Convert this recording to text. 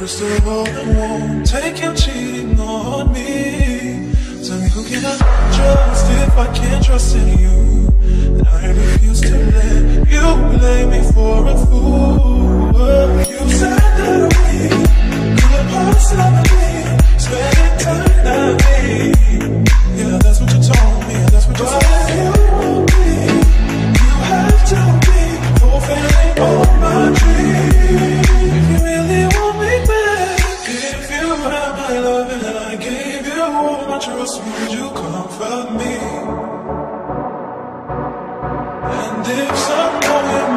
Notice the look won't take him cheating on me. my love and I gave you all my trust. Would you comfort me? And if someone coming